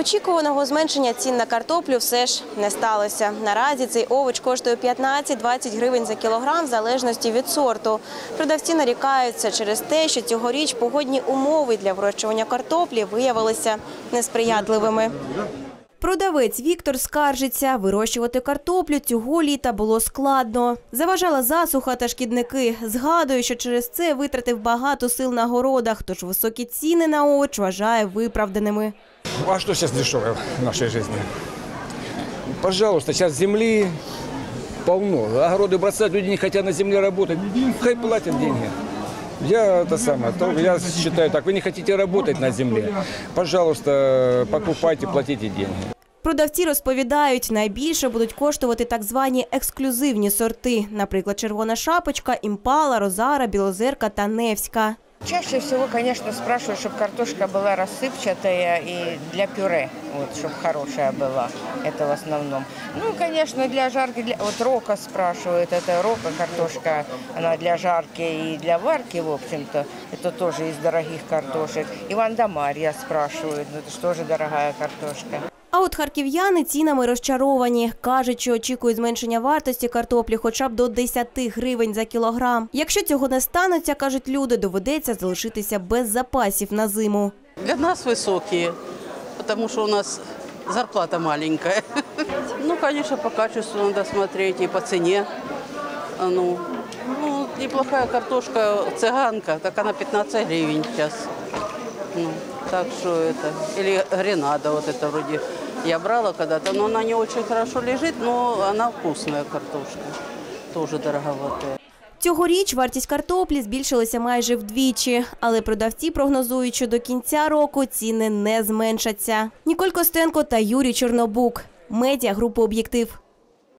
Очікуваного зменшення цін на картоплю все ж не сталося. Наразі цей овоч коштує 15-20 гривень за кілограм в залежності від сорту. Продавці нарікаються через те, що цьогоріч погодні умови для вирощування картоплі виявилися несприятливими. Продавець Віктор скаржиться, вирощувати картоплю цього літа було складно. Заважала засуха та шкідники. Згадує, що через це витратив багато сил на городах, тож високі ціни на овоч вважає виправданими. А что сейчас дешевое в нашей жизни? Пожалуйста, сейчас земли полно. Огороды бросать, люди не хотят на земле работать. Хай платят деньги. Я это самое, то- я считаю так, вы не хотите работать на земле, пожалуйста, покупайте, платите деньги. Продавці розповідають, найбільше будуть коштувати так звані ексклюзивні сорти, наприклад, червона шапочка, імпала, розара, білозерка та невська. Чаще всего, конечно, спрашивают, чтобы картошка была рассыпчатая и для пюре, вот, чтобы хорошая была. Это в основном. Ну, конечно, для жарки, для... вот рока спрашивают, это рока картошка, она для жарки и для варки, в общем-то. Это тоже из дорогих картошек. Иван да Марья спрашивают, ну, это же тоже дорогая картошка. А от харків'яни цінами розчаровані. Кажуть, що очікують зменшення вартості картоплі хоча б до 10 гривень за кілограм. Якщо цього не станеться, кажуть люди, доведеться залишитися без запасів на зиму. Для нас высокие, потому что у нас зарплата маленькая. Ну, конечно, по качеству надо смотреть и по цене. А Ну, ну, неплохая картошка цыганка, так она 15 гривен сейчас. Ну, так что это, или гренада вот это вроде я брала когда-то, но она не очень хорошо лежит, но она вкусная картошка, тоже дороговатая. Цьогоріч вартість картоплі збільшилася майже вдвічі, але продавці прогнозують, що до кінця року ціни не зменшаться. Ніколь Костенко та Юрій Чорнобук. Медіа група об'єктив.